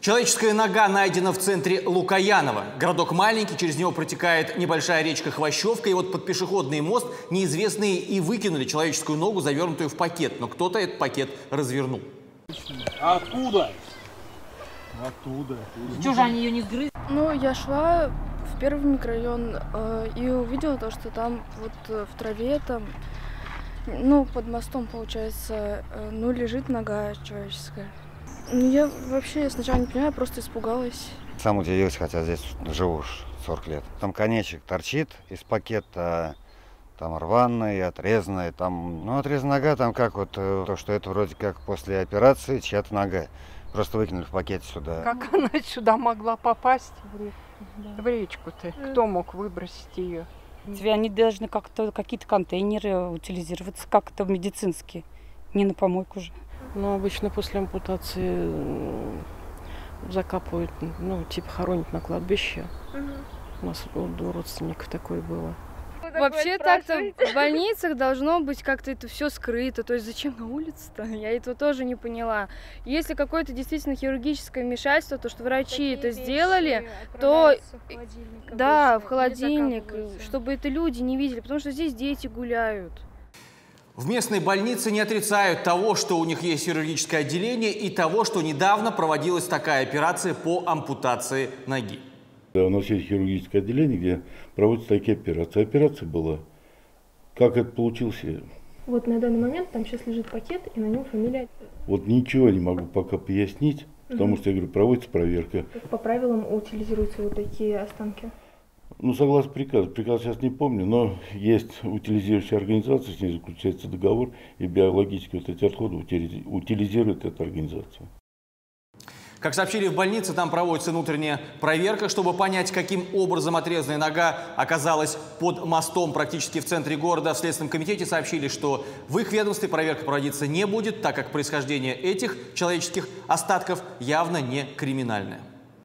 Человеческая нога найдена в центре Лукаянова. Городок маленький, через него протекает небольшая речка Хвощевка. И вот под пешеходный мост неизвестные и выкинули человеческую ногу, завернутую в пакет. Но кто-то этот пакет развернул. Откуда? Оттуда. Чего же они ее не сгрызли? Ну, я шла в первый микрорайон э, и увидела то, что там вот э, в траве там, ну, под мостом, получается, э, ну, лежит нога человеческая. Ну, я вообще сначала не понимаю, просто испугалась. Сам удивился, хотя здесь живу уж 40 лет. Там конечек торчит из пакета, там рваный, отрезанный, там, ну, отрезанная нога, там как вот, э, то, что это вроде как после операции чья-то нога. Просто выкинули в пакете сюда. Как она сюда могла попасть в речку-то? Кто мог выбросить ее? Они должны как-то какие-то контейнеры утилизироваться как-то медицинские, не на помойку же. Ну, обычно после ампутации закапывают, ну, типа хоронят на кладбище. У нас у родственников такое было. Вообще так-то в больницах должно быть как-то это все скрыто. То есть зачем на улице-то? Я этого тоже не поняла. Если какое-то действительно хирургическое вмешательство, то что врачи это сделали, то да, в холодильник, чтобы это люди не видели, потому что здесь дети гуляют. В местной больнице не отрицают того, что у них есть хирургическое отделение и того, что недавно проводилась такая операция по ампутации ноги. Да, у нас есть хирургическое отделение, где проводятся такие операции. Операция была. Как это получилось? Вот на данный момент там сейчас лежит пакет, и на нем фамилия. Вот ничего не могу пока пояснить, потому что, я говорю, проводится проверка. По правилам утилизируются вот такие останки. Ну, согласно приказу, приказ сейчас не помню, но есть утилизирующая организация, с ней заключается договор, и биологические вот эти отходы утили- утилизирует эта организация. Как сообщили в больнице, там проводится внутренняя проверка, чтобы понять, каким образом отрезанная нога оказалась под мостом практически в центре города. В Следственном комитете сообщили, что в их ведомстве проверка проводиться не будет, так как происхождение этих человеческих остатков явно не криминальное.